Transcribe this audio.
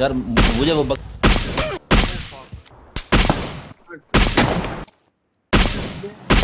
यार मुझे वो बक... Oh.